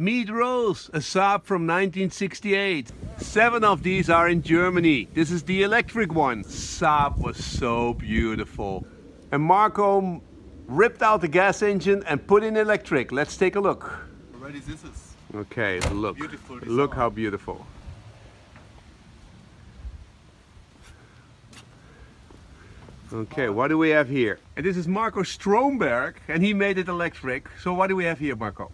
Meet Rose, a Saab from 1968. Seven of these are in Germany. This is the electric one. Saab was so beautiful. And Marco ripped out the gas engine and put in electric. Let's take a look. Already this is Okay, look. Beautiful Look how beautiful. Okay, what do we have here? And this is Marco Stromberg, and he made it electric. So what do we have here, Marco?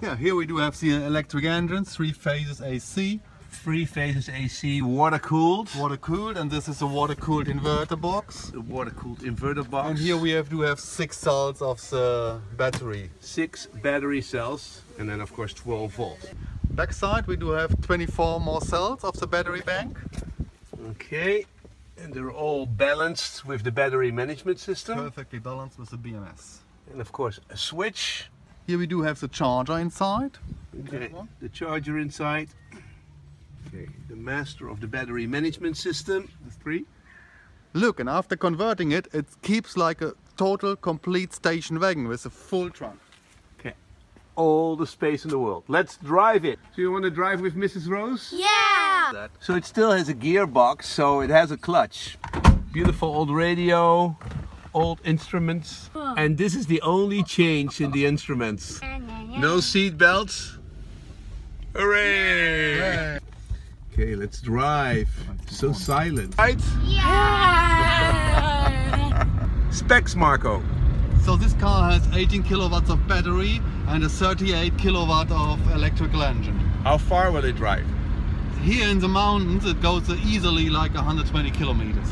Yeah, here we do have the electric engine, three phases AC, Three phases AC, water cooled. water cooled, and this is a water cooled inverter box. The water cooled inverter box. And here we have do have six cells of the battery. six battery cells, and then of course 12 volts. Backside we do have 24 more cells of the battery bank. Okay, and they're all balanced with the battery management system, Perfectly balanced with the BMS. and of course a switch. Here we do have the charger inside. Okay, the charger inside. Okay, the master of the battery management system. The three. Look, and after converting it, it keeps like a total complete station wagon with a full trunk. Okay, all the space in the world. Let's drive it. So you want to drive with Mrs. Rose? Yeah! So it still has a gearbox, so it has a clutch. Beautiful old radio, old instruments. And this is the only change in the instruments. No seat belts. Hooray! Okay, let's drive. So silent. Right? Yeah! Specs, Marco. So this car has 18 kilowatts of battery and a 38 kilowatt of electrical engine. How far will it drive? Here in the mountains it goes easily like 120 kilometers.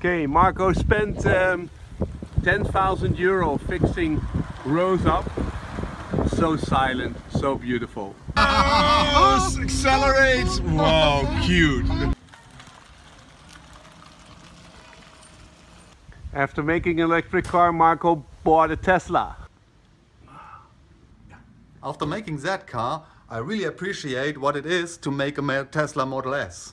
Okay, Marco spent um, 10,000 euro fixing Rose up. So silent, so beautiful. Oh, accelerates! Wow, cute. After making an electric car, Marco bought a Tesla. After making that car, I really appreciate what it is to make a Tesla Model S.